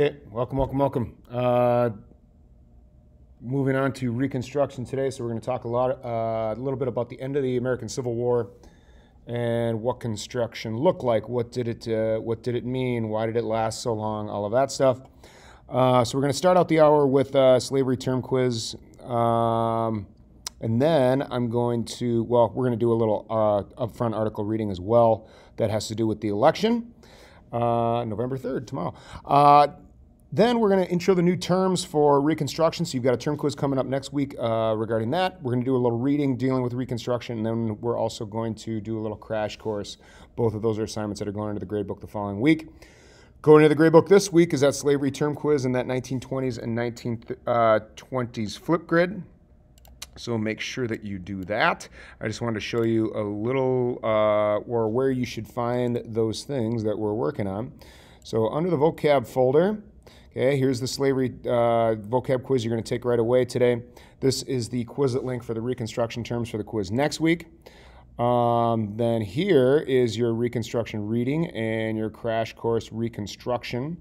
Okay, welcome, welcome, welcome. Uh, moving on to Reconstruction today, so we're going to talk a lot, uh, a little bit about the end of the American Civil War and what construction looked like. What did it, uh, what did it mean? Why did it last so long? All of that stuff. Uh, so we're going to start out the hour with a slavery term quiz, um, and then I'm going to, well, we're going to do a little uh, upfront article reading as well that has to do with the election. Uh, November 3rd, tomorrow. Then we're going to intro the new terms for Reconstruction. So you've got a term quiz coming up next week uh, regarding that. We're going to do a little reading dealing with Reconstruction, and then we're also going to do a little crash course. Both of those are assignments that are going into the grade book the following week. Going into the grade book this week is that slavery term quiz and that 1920s and 1920s Flipgrid. So make sure that you do that. I just wanted to show you a little, uh, or where you should find those things that we're working on. So under the vocab folder, okay, here's the slavery uh, vocab quiz you're going to take right away today. This is the Quizlet link for the reconstruction terms for the quiz next week. Um, then here is your reconstruction reading and your crash course reconstruction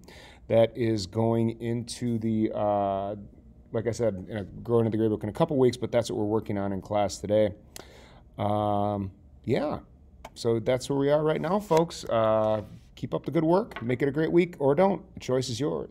that is going into the uh, like I said, you know, growing into the grade book in a couple weeks, but that's what we're working on in class today. Um, yeah, so that's where we are right now, folks. Uh, keep up the good work, make it a great week, or don't. The choice is yours.